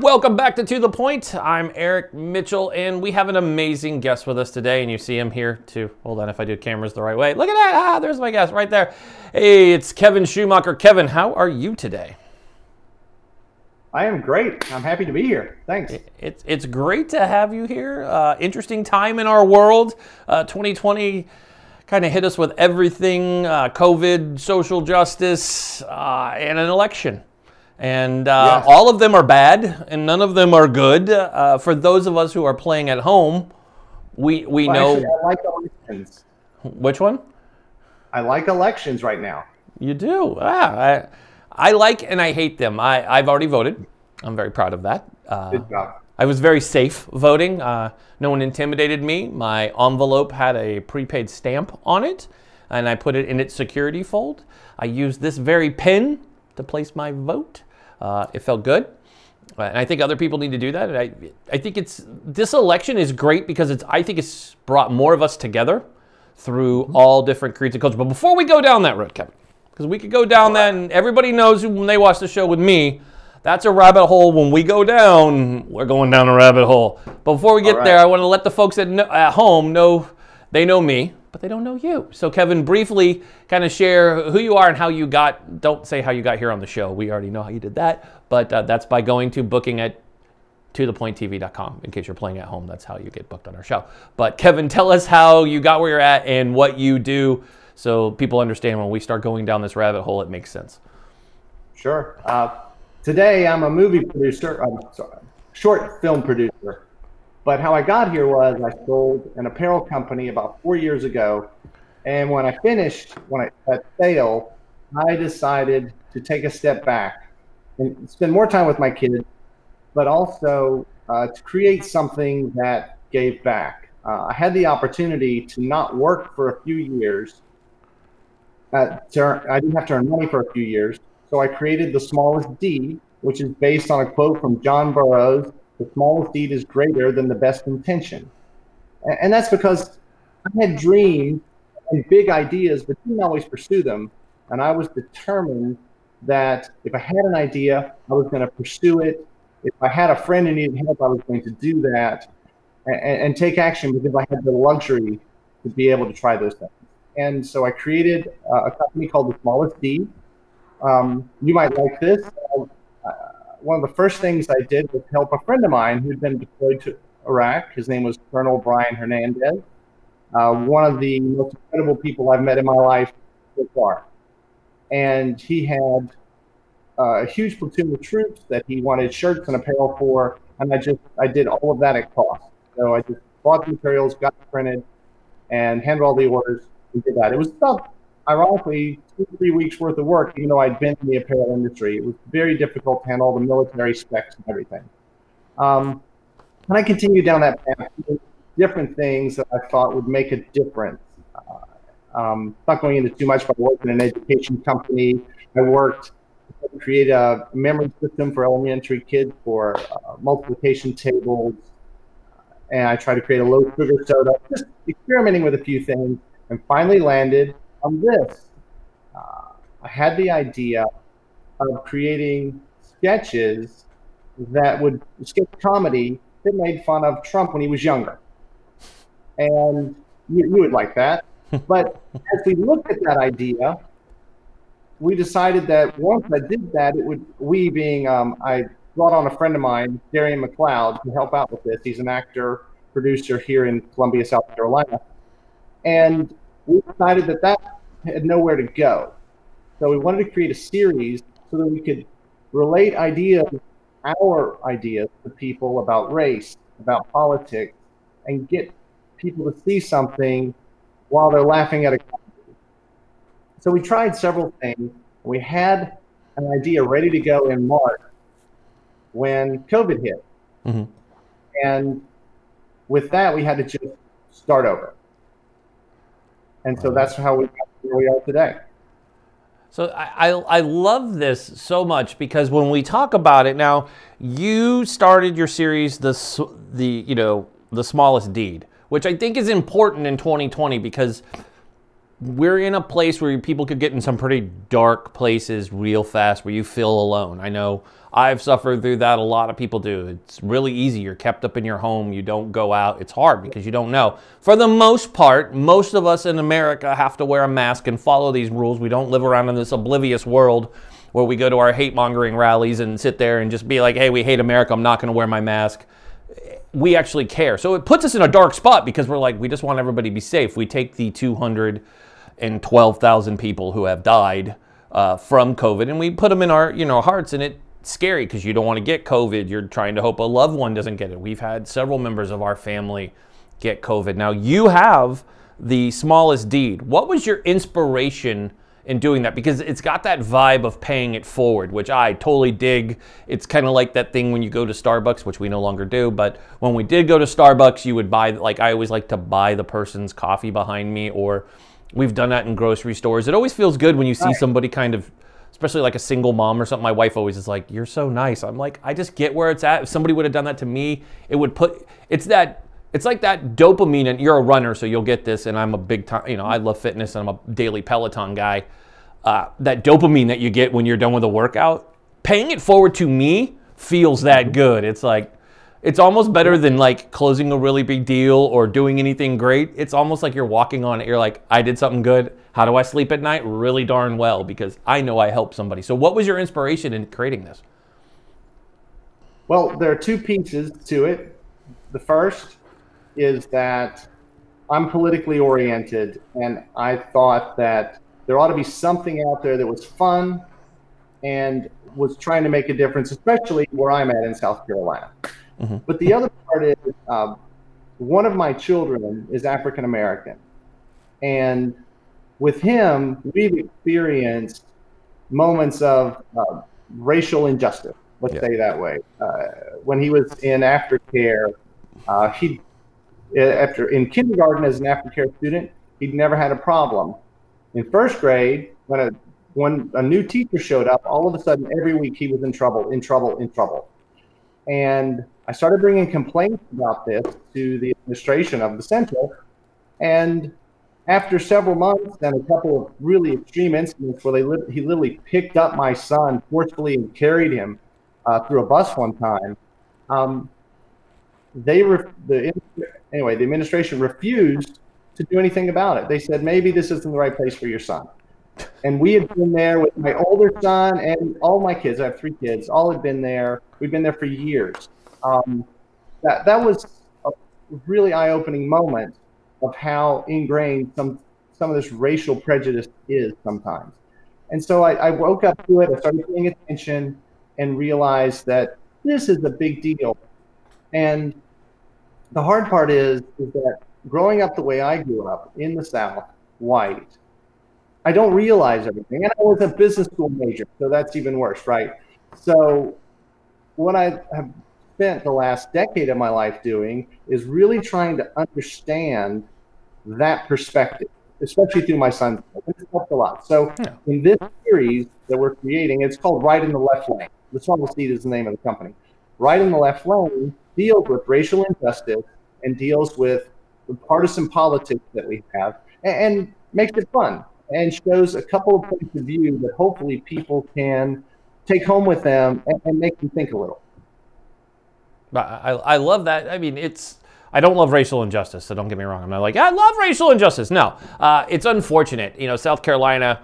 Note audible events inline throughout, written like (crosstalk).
Welcome back to To The Point. I'm Eric Mitchell, and we have an amazing guest with us today, and you see him here too. Hold on, if I do cameras the right way. Look at that! Ah, there's my guest right there. Hey, it's Kevin Schumacher. Kevin, how are you today? I am great. I'm happy to be here. Thanks. It's it's great to have you here. Uh, interesting time in our world. Uh, 2020 kind of hit us with everything: uh, COVID, social justice, uh, and an election. And uh, yes. all of them are bad, and none of them are good. Uh, for those of us who are playing at home, we we well, know. Actually, I like elections. Which one? I like elections right now. You do? Ah, I, I like and I hate them. I, I've already voted. I'm very proud of that. Uh, Good job. I was very safe voting. Uh, no one intimidated me. My envelope had a prepaid stamp on it, and I put it in its security fold. I used this very pen to place my vote. Uh, it felt good. Uh, and I think other people need to do that. And I, I think it's this election is great because it's I think it's brought more of us together through mm-hmm. all different creeds and cultures. But before we go down that road, Kevin, because we could go down that, and everybody knows when they watch the show with me, that's a rabbit hole. When we go down, we're going down a rabbit hole. But before we get right. there, I want to let the folks at, at home know they know me but they don't know you. So, Kevin, briefly kind of share who you are and how you got, don't say how you got here on the show. We already know how you did that, but uh, that's by going to booking at tothepointtv.com in case you're playing at home. That's how you get booked on our show. But, Kevin, tell us how you got where you're at and what you do so people understand when we start going down this rabbit hole, it makes sense. Sure. Uh, today, I'm a movie producer, I'm sorry, short film producer. But how I got here was I sold an apparel company about four years ago. And when I finished, when I that sale, I decided to take a step back and spend more time with my kids, but also uh, to create something that gave back. Uh, I had the opportunity to not work for a few years. Uh, to, I didn't have to earn money for a few years. So I created the smallest deed, which is based on a quote from John Burroughs the smallest deed is greater than the best intention. And that's because I had dreams and big ideas, but didn't always pursue them. And I was determined that if I had an idea, I was going to pursue it. If I had a friend who needed help, I was going to do that and, and take action because I had the luxury to be able to try those things. And so I created uh, a company called The Smallest Deed. Um, you might like this one of the first things I did was help a friend of mine who'd been deployed to Iraq. His name was Colonel Brian Hernandez, uh, one of the most incredible people I've met in my life so far. And he had uh, a huge platoon of troops that he wanted shirts and apparel for, and I just I did all of that at cost. So I just bought the materials, got printed, and handled all the orders and did that. It was about ironically, two, three weeks worth of work, even though I'd been in the apparel industry. It was very difficult to handle the military specs and everything. Um, and I continued down that path, different things that I thought would make a difference. Uh, um, not going into too much, but I worked in an education company. I worked to create a memory system for elementary kids for uh, multiplication tables. And I tried to create a low sugar soda, just experimenting with a few things, and finally landed on this. Uh, I had the idea of creating sketches that would sketch comedy that made fun of Trump when he was younger. And you, you would like that. (laughs) but as we looked at that idea, we decided that once I did that, it would, we being, um, I brought on a friend of mine, Darian McLeod, to help out with this. He's an actor, producer here in Columbia, South Carolina. And we decided that that had nowhere to go. So we wanted to create a series so that we could relate ideas, our ideas, to people about race, about politics, and get people to see something while they're laughing at a comedy. So we tried several things. We had an idea ready to go in March when COVID hit. Mm-hmm. And with that, we had to just start over. And so that's how we got where we are today. So I, I, I love this so much because when we talk about it now, you started your series the the you know the smallest deed, which I think is important in 2020 because we're in a place where people could get in some pretty dark places real fast where you feel alone. I know I've suffered through that. A lot of people do. It's really easy. You're kept up in your home. You don't go out. It's hard because you don't know. For the most part, most of us in America have to wear a mask and follow these rules. We don't live around in this oblivious world where we go to our hate mongering rallies and sit there and just be like, hey, we hate America. I'm not going to wear my mask we actually care. So it puts us in a dark spot because we're like, we just want everybody to be safe. We take the 212,000 people who have died uh, from COVID and we put them in our, you know, hearts and it's scary because you don't want to get COVID. You're trying to hope a loved one doesn't get it. We've had several members of our family get COVID. Now you have the smallest deed. What was your inspiration in doing that because it's got that vibe of paying it forward, which I totally dig. It's kind of like that thing when you go to Starbucks, which we no longer do, but when we did go to Starbucks, you would buy, like, I always like to buy the person's coffee behind me, or we've done that in grocery stores. It always feels good when you see somebody kind of, especially like a single mom or something. My wife always is like, You're so nice. I'm like, I just get where it's at. If somebody would have done that to me, it would put, it's that it's like that dopamine and you're a runner so you'll get this and i'm a big time you know i love fitness and i'm a daily peloton guy uh, that dopamine that you get when you're done with a workout paying it forward to me feels that good it's like it's almost better than like closing a really big deal or doing anything great. It's almost like you're walking on it. You're like i did something good. How do i sleep at night? Really darn well because i know i helped somebody. So what was your inspiration in creating this? Well there are two pieces to it. The first is that I'm politically oriented, and I thought that there ought to be something out there that was fun and was trying to make a difference, especially where I'm at in South Carolina. Mm-hmm. But the other part is um, one of my children is African American. And with him, we've experienced moments of uh, racial injustice, let's yeah. say that way. Uh, when he was in aftercare, uh, he uh, after in kindergarten as an aftercare student, he'd never had a problem. In first grade, when a when a new teacher showed up, all of a sudden every week he was in trouble, in trouble, in trouble. And I started bringing complaints about this to the administration of the center. And after several months and a couple of really extreme incidents where they li- he literally picked up my son forcefully and carried him uh, through a bus one time, um, they re- the anyway the administration refused to do anything about it. They said maybe this isn't the right place for your son. And we had been there with my older son and all my kids. I have three kids. All had been there. We've been there for years. Um, that that was a really eye-opening moment of how ingrained some some of this racial prejudice is sometimes. And so I, I woke up to it. I started paying attention and realized that this is a big deal. And the hard part is, is that growing up the way I grew up in the South, white, I don't realize everything. And I was a business school major, so that's even worse, right? So what I have spent the last decade of my life doing is really trying to understand that perspective, especially through my son's life. It's helped a lot. So yeah. in this series that we're creating, it's called Right in the Left Lane. The Smallest Deed is the name of the company. Right in the Left Lane deals with racial injustice and deals with the partisan politics that we have and, and makes it fun and shows a couple of points of view that hopefully people can take home with them and, and make them think a little. I, I love that. I mean, it's I don't love racial injustice, so don't get me wrong. I'm not like I love racial injustice. No, uh, it's unfortunate. You know, South Carolina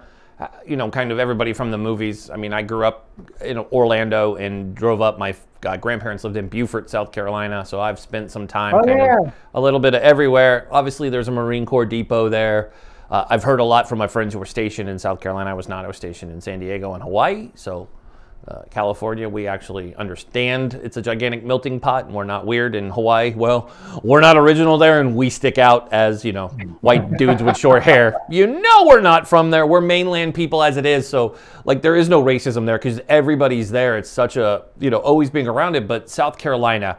you know, kind of everybody from the movies. I mean, I grew up in Orlando and drove up. My uh, grandparents lived in Beaufort, South Carolina, so I've spent some time oh, kind yeah. of a little bit of everywhere. Obviously, there's a Marine Corps depot there. Uh, I've heard a lot from my friends who were stationed in South Carolina. I was not. I was stationed in San Diego and Hawaii, so uh, California, we actually understand it's a gigantic melting pot and we're not weird. In Hawaii, well, we're not original there and we stick out as, you know, white (laughs) dudes with short hair. You know, we're not from there. We're mainland people as it is. So, like, there is no racism there because everybody's there. It's such a, you know, always being around it. But South Carolina,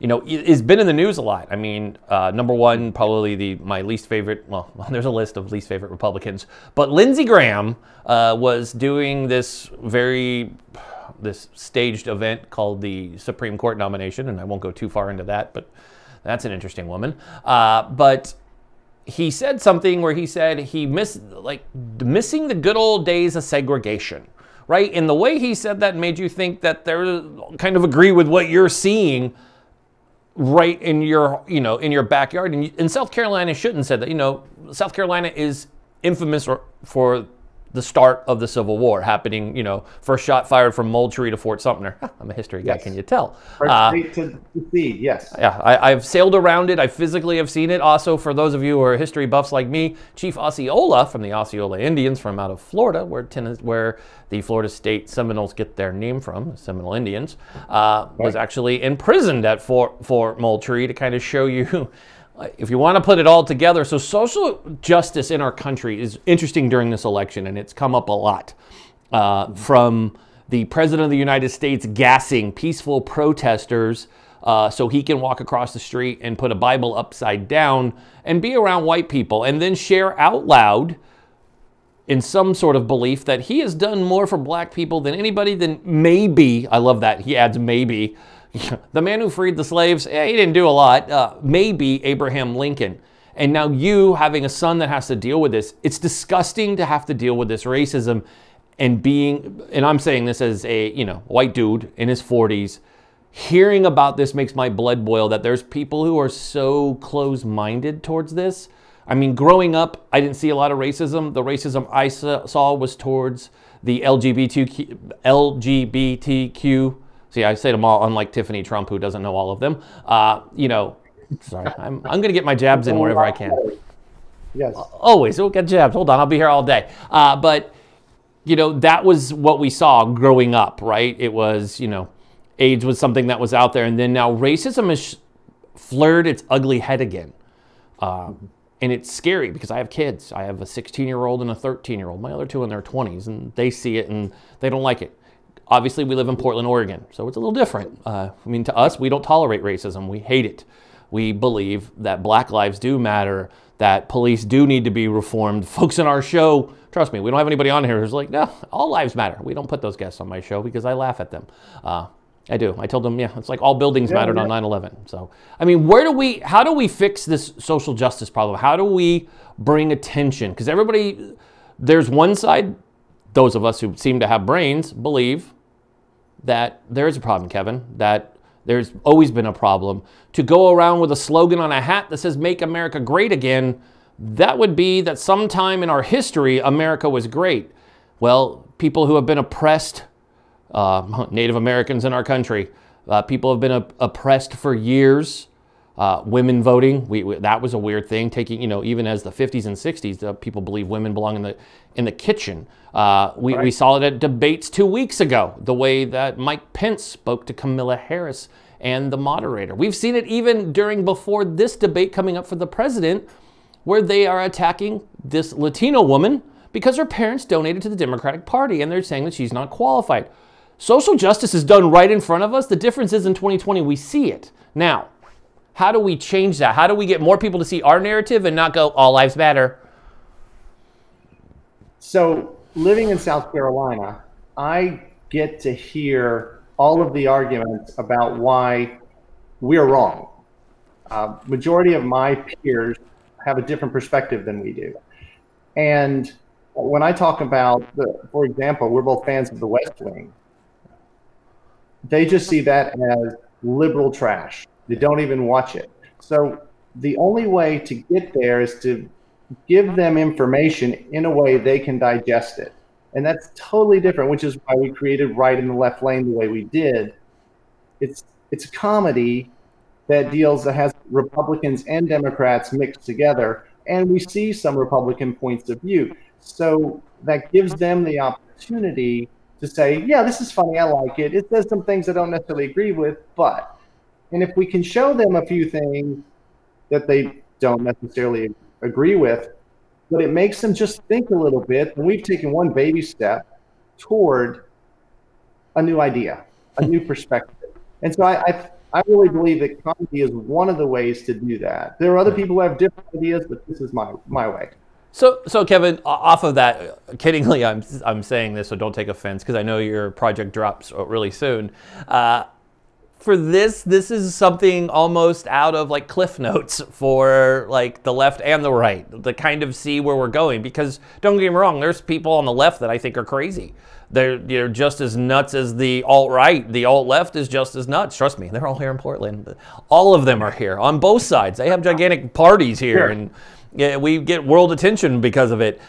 you know, it's been in the news a lot. I mean, uh, number one, probably the my least favorite. Well, (laughs) there's a list of least favorite Republicans, but Lindsey Graham uh, was doing this very this staged event called the Supreme Court nomination, and I won't go too far into that, but that's an interesting woman. Uh, but he said something where he said he missed like missing the good old days of segregation, right? And the way he said that made you think that they're kind of agree with what you're seeing right in your you know in your backyard. And in South Carolina shouldn't said that. You know, South Carolina is infamous for the start of the Civil War happening, you know, first shot fired from Moultrie to Fort Sumter. (laughs) I'm a history guy, yes. can you tell? Uh, to see, yes. Yeah, I, have sailed around it. I physically have seen it. Also, for those of you who are history buffs like me, Chief Osceola from the Osceola Indians from out of Florida, where, where the Florida State Seminoles get their name from, Seminole Indians, uh, right. was actually imprisoned at Fort, Fort Moultrie to kind of show you (laughs) if you want to put it all together, so social justice in our country is interesting during this election, and it's come up a lot. Uh, from the President of the United States gassing peaceful protesters uh, so he can walk across the street and put a Bible upside down and be around white people, and then share out loud in some sort of belief that he has done more for black people than anybody than maybe, I love that, he adds maybe, (laughs) the man who freed the slaves, eh, he didn't do a lot. Uh, maybe Abraham Lincoln. And now you having a son that has to deal with this, it's disgusting to have to deal with this racism and being, and I'm saying this as a, you know, white dude in his 40s. Hearing about this makes my blood boil that there's people who are so close minded towards this. I mean, growing up, I didn't see a lot of racism. The racism I saw was towards the LGBTQ, LGBTQ See, I say to them all, unlike Tiffany Trump, who doesn't know all of them. Uh, you know, sorry, (laughs) I'm, I'm going to get my jabs in wherever I can. Yes. Always. We'll get jabs. Hold on. I'll be here all day. Uh, but, you know, that was what we saw growing up, right? It was, you know, AIDS was something that was out there. And then now racism has flared its ugly head again. Uh, and it's scary because I have kids. I have a 16 year old and a 13 year old. My other two in their 20s, and they see it and they don't like it. Obviously, we live in Portland, Oregon, so it's a little different. Uh, I mean, to us, we don't tolerate racism. We hate it. We believe that black lives do matter, that police do need to be reformed. (laughs) Folks in our show, trust me, we don't have anybody on here who's like, no, all lives matter. We don't put those guests on my show because I laugh at them. Uh, I do. I told them, yeah, it's like all buildings yeah, mattered yeah. on 9 11. So, I mean, where do we, how do we fix this social justice problem? How do we bring attention? Because everybody, there's one side, those of us who seem to have brains believe that there is a problem, Kevin, that there's always been a problem. To go around with a slogan on a hat that says, Make America Great Again, that would be that sometime in our history, America was great. Well, people who have been oppressed, uh, (laughs) Native Americans in our country, uh, people have been op- oppressed for years. Uh, women voting, we, we, that was a weird thing. Taking, you know, even as the 50s and 60s, people believe women belong in the in the kitchen. Uh, we, right. we saw it at debates two weeks ago, the way that Mike Pence spoke to Kamala Harris and the moderator. We've seen it even during before this debate coming up for the president, where they are attacking this Latino woman because her parents donated to the Democratic Party and they're saying that she's not qualified. Social justice is done right in front of us. The difference is in 2020, we see it. Now, how do we change that? How do we get more people to see our narrative and not go, all lives matter? So, living in South Carolina, I get to hear all of the arguments about why we're wrong. Uh, majority of my peers have a different perspective than we do. And when I talk about, the, for example, we're both fans of the West Wing, they just see that as liberal trash. They don't even watch it. So the only way to get there is to give them information in a way they can digest it. And that's totally different, which is why we created Right in the Left Lane the way we did. It's it's a comedy that deals that has Republicans and Democrats mixed together, and we see some Republican points of view. So that gives them the opportunity to say, yeah, this is funny, I like it. It says some things I don't necessarily agree with, but and if we can show them a few things that they don't necessarily agree with, but it makes them just think a little bit, and we've taken one baby step toward a new idea, a new (laughs) perspective. And so I, I, I really believe that comedy is one of the ways to do that. There are other people who have different ideas, but this is my my way. So, so Kevin, off of that, kiddingly, I'm I'm saying this, so don't take offense because I know your project drops really soon. Uh, for this, this is something almost out of like cliff notes for like the left and the right to kind of see where we're going. Because don't get me wrong, there's people on the left that I think are crazy. They're, they're just as nuts as the alt right. The alt left is just as nuts. Trust me, they're all here in Portland. All of them are here on both sides. They have gigantic parties here, Sure. and yeah, we get world attention because of it.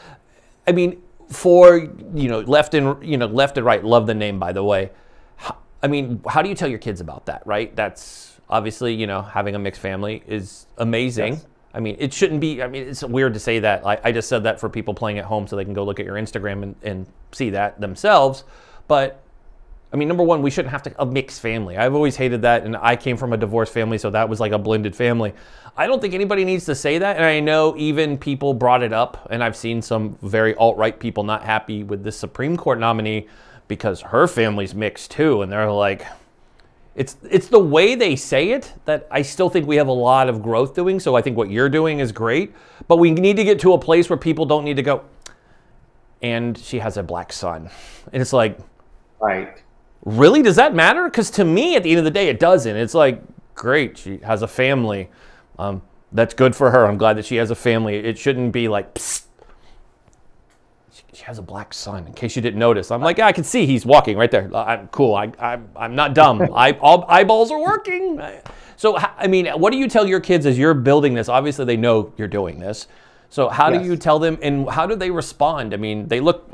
I mean, for you know, left and you know, left and right. Love the name, by the way. I mean, how do you tell your kids about that? Right? That's obviously you know, having a mixed family is amazing. Yes. I mean, it shouldn't be. I mean, it's weird to say that. I, I just said that for people playing at home so they can go look at your Instagram and, and see that themselves. But I mean, number one, we shouldn't have to a mixed family. I've always hated that, and I came from a divorced family, so that was like a blended family. I don't think anybody needs to say that, and I know even people brought it up, and I've seen some very alt right people not happy with this Supreme Court nominee because her family's mixed too, and they're like, it's it's the way they say it that I still think we have a lot of growth doing. So I think what you're doing is great, but we need to get to a place where people don't need to go. And she has a black son, and it's like, Right. really does that matter because to me at the end of the day it doesn't it's like great she has a family um, that's good for her i'm glad that she has a family it shouldn't be like Psst. She, has a black son in case you didn't notice. I'm like yeah, i can see he's walking right there. I'm cool. I, I'm, I'm not dumb. (laughs) I, all eyeballs are working. So I mean what do you tell your kids as you're building this? Obviously they know you're doing this. So how do you tell them and how do they respond? I mean they look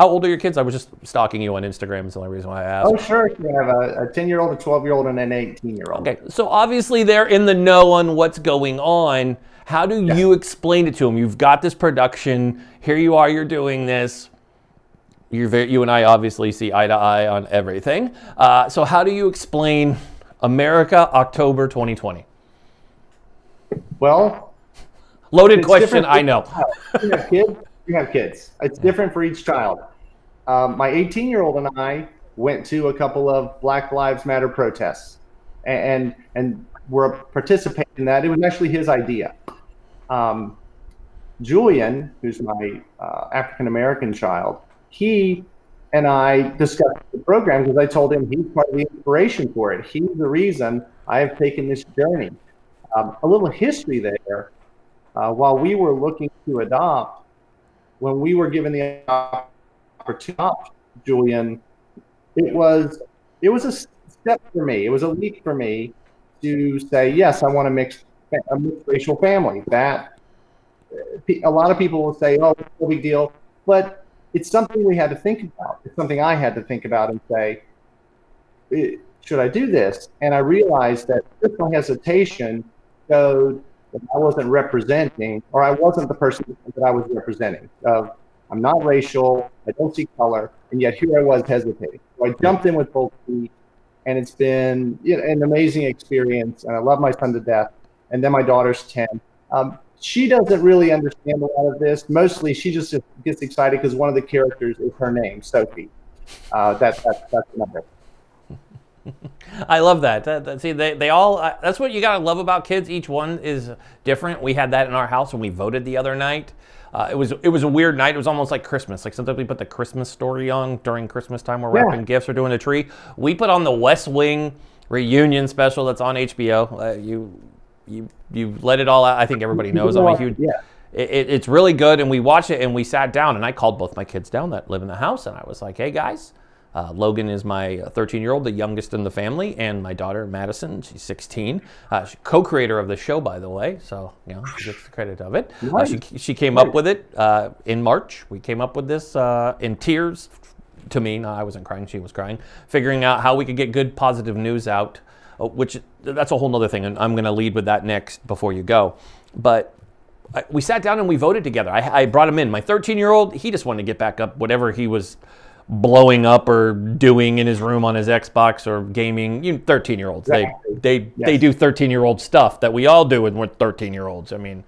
how old are your kids? I was just stalking you on instagram. Is the only reason why i asked Oh, sure. You have a, a 10 year old, a 12 year old, and an 18 year old. Okay, so obviously they're in the know on what's going on. How do you explain it to them? You've got this production. Here you are. You're doing this. You're very, you and I obviously see eye to eye on everything. Uh, so how do you explain America October 2020? Well, Loaded question. I know. You have kids. You have kids. It's different for each child. Um, my 18 year old and I went to a couple of Black Lives Matter protests, and and were participating in that. It was actually his idea. Um, Julian, who's my uh, African American child, he and I discussed the program because I told him he's part of the inspiration for it. He's the reason I have taken this journey. Um, a little history there. Uh, while we were looking to adopt, when we were given the opportunity to Julian, it was it was a step for me. It was a leap for me to say yes, I want a mixed a mixed racial family. That a lot of people will say, "Oh, no big deal," but it's something we had to think about. It's something I had to think about and say, "Eh, "Should I do this?" And I realized that just my hesitation showed that I wasn't representing, or I wasn't the person that I was representing. Of I'm not racial, I don't see color, and yet here I was hesitating. So I jumped in with both feet, and it's been you know, an amazing experience. And I love my son to death. And then my daughter's ten. Um, she doesn't really understand a lot of this. Mostly, she just gets excited because one of the characters is her name, Sophie. Uh, that, that, that's the number. (laughs) I love that. That- that- see, they, they all, uh, that's what you got to love about kids. Each one is different. We had that in our house when we voted the other night. Uh, it was it was a weird night. It was almost like Christmas. Like sometimes we put the Christmas story on during Christmas time. We're Yeah. wrapping gifts or doing a tree. We put on the West Wing reunion special that's on HBO. Uh, you you you let it all out. I think everybody knows I'm a huge Yeah. it, it- it's really good. And we watched it and we sat down and i called both my kids down that live in the house and i was like hey guys uh, logan is my 13 year old the youngest in the family and my daughter madison she's 16 uh, she's co-creator of the show by the way. So you know she gets the credit of it. Uh, she, she came up with it uh, in march. We came up with this uh, in tears. To me no i wasn't crying. She was crying. Figuring out how we could get good positive news out uh, Uh, which that's a whole nother thing and i'm going to lead with that next before you go but I, we sat down and we voted together. I, I brought him in. My 13 year old, he just wanted to get back up whatever he was blowing up or doing in his room on his Xbox or gaming. You 13 year olds, they Exactly. they they Yes. do 13 year old stuff that we all do when we're 13 year olds. I mean,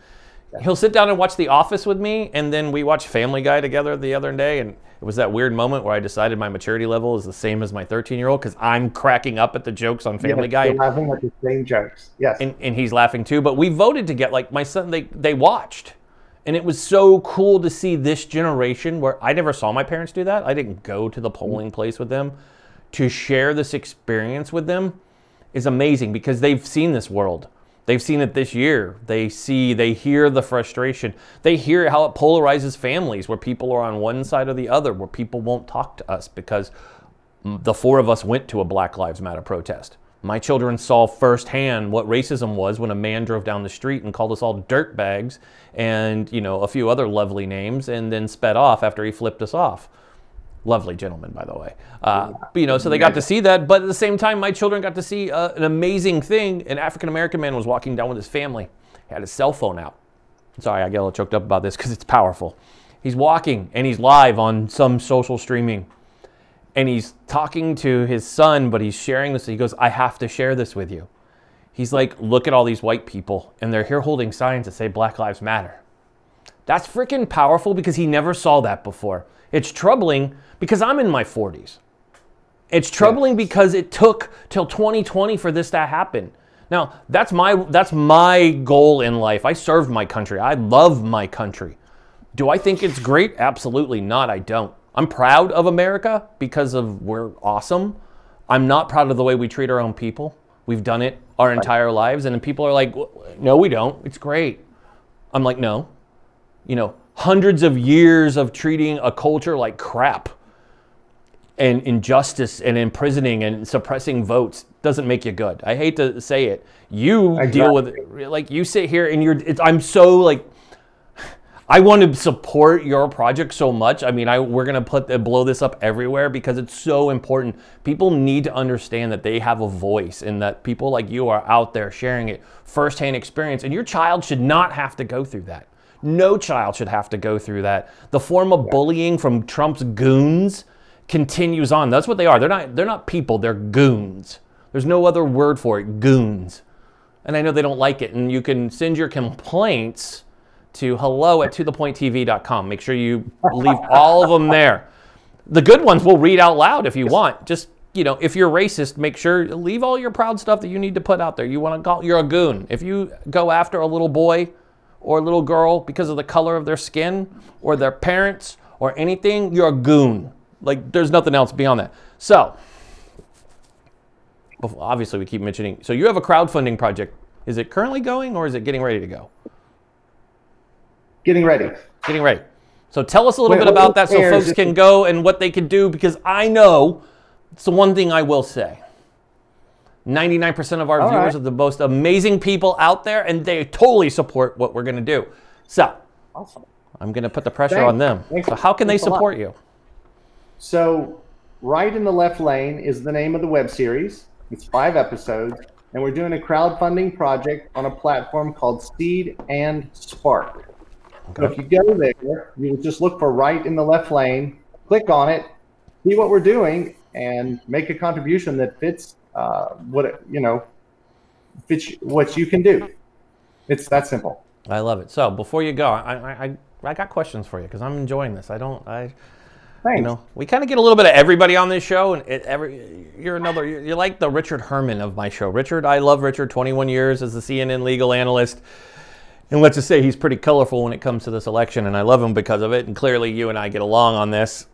he'll sit down and watch The Office with me, and then we watched Family Guy together the other day, and it was that weird moment where I decided my maturity level is the same as my 13 year old because I'm cracking up at the jokes on Family Guy. You're laughing at the same jokes. Yes. and, and he's laughing too. But we voted to get like my son. They they watched, and it was so cool to see this generation where I never saw my parents do that. I didn't go to the mm-hmm. polling place with them to share this experience with them. is amazing because they've seen this world. They've seen it this year. They see, they hear the frustration. They hear how it polarizes families where people are on one side or the other, where people won't talk to us because the four of us went to a Black Lives Matter protest. My children saw firsthand what racism was when a man drove down the street and called us all dirt bags and, you know, a few other lovely names and then sped off after he flipped us off. Lovely gentleman, by the way. Uh, but, you know, so they got to see that. But at the same time, my children got to see uh, an amazing thing. An African American man was walking down with his family. He had his cell phone out. Sorry, I get a little choked up about this because it's powerful. He's walking and he's live on some social streaming. And he's talking to his son, but he's sharing this. He goes, I have to share this with you. He's like, look at all these white people, and they're here holding signs that say Black Lives Matter. That's freaking powerful because he never saw that before. It's troubling because I'm in my 40s. It's troubling yes. because it took till 2020 for this to happen. Now, that's my that's my goal in life. I served my country. I love my country. Do I think it's great? Absolutely not. I don't. I'm proud of America because of we're awesome. I'm not proud of the way we treat our own people. We've done it our entire lives and people are like, "No, we don't. It's great." I'm like, "No." You know, hundreds of years of treating a culture like crap and injustice and imprisoning and suppressing votes doesn't make you good. I hate to say it. You exactly. deal with it, like you sit here and you're. I'm so like. I want to support your project so much. I mean, I we're gonna put blow this up everywhere because it's so important. People need to understand that they have a voice and that people like you are out there sharing it firsthand experience. And your child should not have to go through that. No child should have to go through that. The form of bullying from Trump's goons continues on. That's what they are. They're not they're not people, they're goons. There's no other word for it, goons. And I know they don't like it. And you can send your complaints to hello at tothepointtv.com. Make sure you leave (laughs) all of them there. The good ones we'll read out loud if you want. Just you know, if you're racist, make sure leave all your proud stuff that you need to put out there. You want to call you're a goon. If you go after a little boy or a little girl because of the color of their skin or their parents or anything, you're a goon. Like, there's nothing else beyond that. So, obviously, we keep mentioning. So, you have a crowdfunding project. Is it currently going or is it getting ready to go? Getting ready. Getting ready. So, tell us a little Wait, bit about that so folks can go and what they can do because I know it's the one thing I will say. 99% of our All viewers right. are the most amazing people out there, and they totally support what we're going to do. So, awesome. I'm going to put the pressure Thanks. on them. Thanks. So, how can Thanks they support you? So, Right in the Left Lane is the name of the web series. It's five episodes, and we're doing a crowdfunding project on a platform called Seed and Spark. Okay. So if you go there, you just look for Right in the Left Lane, click on it, see what we're doing, and make a contribution that fits uh, what you know fits what you can do. It's that simple. I love it. So before you go, I I, I got questions for you because I'm enjoying this. I don't I. Thanks. You know, we kind of get a little bit of everybody on this show, and it, every you're another. You're, you're like the Richard Herman of my show. Richard, I love Richard. 21 years as the CNN legal analyst, and let's just say he's pretty colorful when it comes to this election, and I love him because of it. And clearly, you and I get along on this.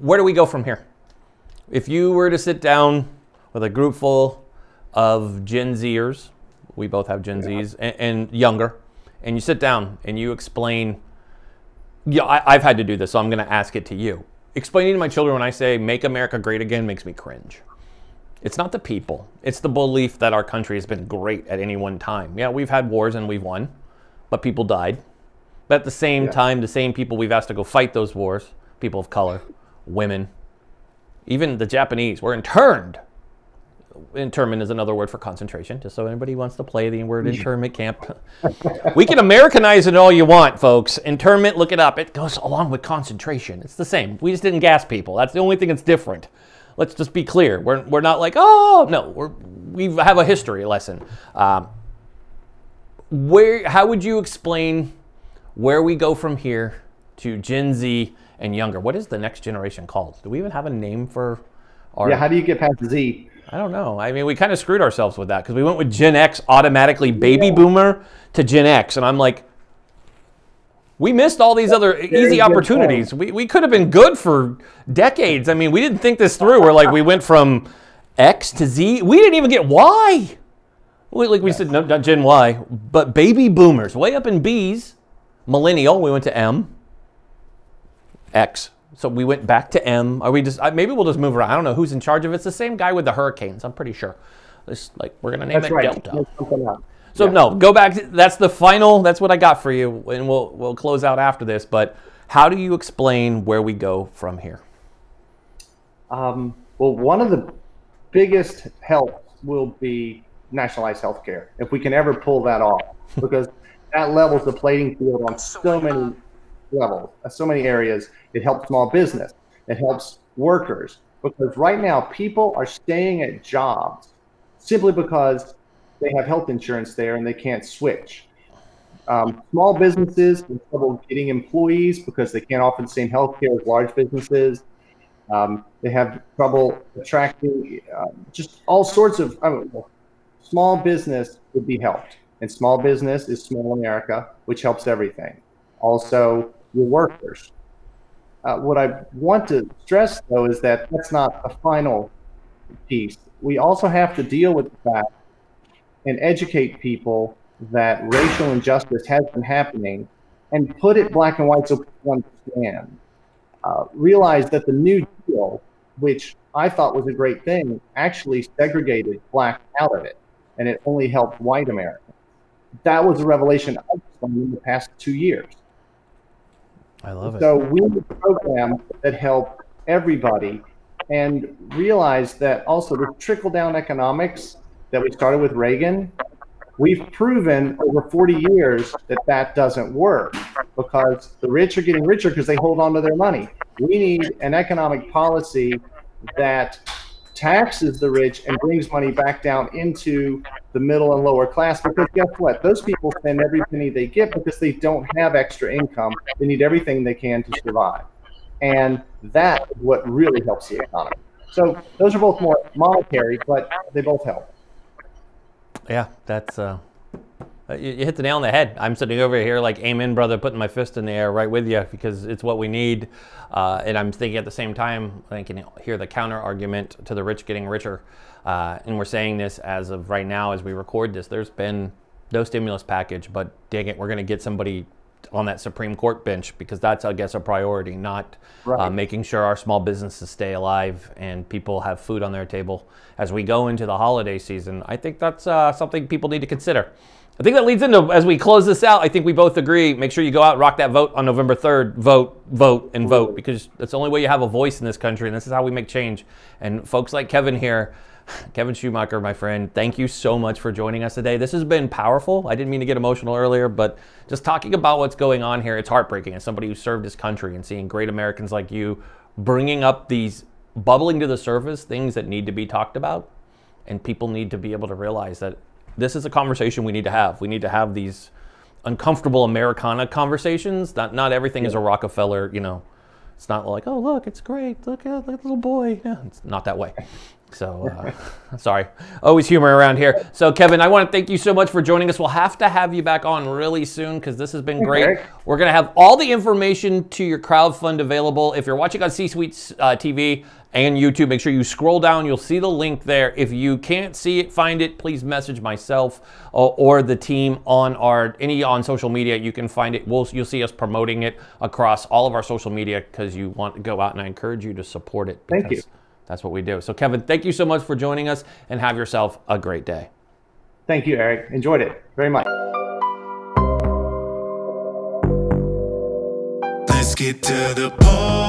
Where do we go from here? If you were to sit down with a group full of Gen Zers, we both have Gen yeah. Zs, and, and younger, and you sit down and you explain yeah, I, have had to do this, so I'm going to ask it to you. Explaining to my children when I say "Make America Great Again" makes me cringe. It's not the people; it's the belief that our country has been great at any one time. Yeah, we've had wars and we've won, but people died. But at the same yeah. time, the same people we've asked to go fight those wars, people of color, women, even the Japanese, were interned internment is another word for concentration, just so anybody wants to play the word internment camp. we can Americanize it all you want, folks. Internment, look it up. It goes along with concentration. It's the same. We just didn't gas people. That's the only thing that's different. Let's just be clear. We're, we're not like, oh, no, we're, we have a history lesson. Um, where, how would you explain where we go from here to Gen Z and younger? What is the next generation called? Do we even have a name for our... Yeah, how do you get past Z? I don't know. I mean, we kind of screwed ourselves with that because we went with Gen X automatically, baby yeah. boomer to Gen X, and I'm like, we missed all these other easy opportunities. We, we could have been good for decades. I mean, we didn't think this through. We're like, we went from X to Z. We didn't even get Y. We, like we said, no, not Gen Y, but baby boomers, way up in B's. Millennial, we went to M. X. So we went back to M. Are we just maybe we'll just move around? I don't know who's in charge of it. It's the same guy with the hurricanes. I'm pretty sure. It's like we're gonna name That's it right. Delta. Make something up. So Yeah. no, go back. To, that's the final. That's what I got for you, and we'll we'll close out after this. But how do you explain where we go from here? Um, well, one of the biggest helps will be nationalized health care, if we can ever pull that off, because that levels the playing field on so many levels, uh, so many areas. It helps small business, it helps workers, because right now people are staying at jobs simply because they have health insurance there and they can't switch. Um, small businesses have trouble getting employees because they can't offer the same health care as large businesses. Um, they have trouble attracting um, just all sorts of I mean, small business would be helped. And small business is small America, which helps everything. Also, your workers. Uh, what I want to stress, though, is that that's not the final piece. We also have to deal with the fact and educate people that racial injustice has been happening and put it black and white so people understand uh, realized that the New Deal, which I thought was a great thing, actually segregated black out of it, and it only helped white Americans. That was a revelation I've in the past two years. I love So we need a program that help everybody and realize that also the trickle down economics that we started with Reagan, we've proven over 40 years that that doesn't work because the rich are getting richer because they hold on to their money. We need an economic policy that taxes the rich and brings money back down into the middle and lower class because guess what? Those people spend every penny they get because they don't have extra income. They need everything they can to survive. And that is what really helps the economy. So those are both more monetary but they both help. Yeah, that's uh, you, you hit the nail on the head. I'm sitting over here like, "Amen, brother," putting my fist in the air right with you because it's what we need. Uh, and I'm thinking at the same time, I can hear the counter argument to the rich getting richer. Uh, and we're saying this as of right now, as we record this. There's been no stimulus package, but dang it, we're going to get somebody on that Supreme Court bench because that's, I guess, a priority, not uh, making sure our small businesses stay alive and people have food on their table as we go into the holiday season. I think that's uh, something people need to consider. I think that leads into as we close this out. I think we both agree. Make sure you go out, rock that vote on November third. Vote, vote, and vote because that's the only way you have a voice in this country, and this is how we make change. And folks like Kevin here, Kevin Schumacher, my friend, thank you so much for joining us today. This has been powerful. I didn't mean to get emotional earlier, but just talking about what's going on here, it's heartbreaking. As somebody who served his country and seeing great Americans like you bringing up these bubbling to the surface things that need to be talked about, and people need to be able to realize that this is a conversation we need to have. We need to have these uncomfortable Americana conversations. Not not everything is a Rockefeller, you know. It's not like, oh look, it's great. Look at that little boy. Yeah, it's not that way. So uh, (laughs) sorry, always humor around here. So Kevin, I want to thank you so much for joining us. We'll have to have you back on really soon because this has been great. We're gonna have all the information to your crowdfund available. If you're watching on C-Suite uh, TV and YouTube, make sure you scroll down. You'll see the link there. If you can't see it, find it. Please message myself or, or the team on our any on social media. You can find it. We'll, you'll see us promoting it across all of our social media because you want to go out, and I encourage you to support it. Thank you. That's what we do. So Kevin, thank you so much for joining us, and have yourself a great day. thank you eric enjoyed it very much Let's get to the point.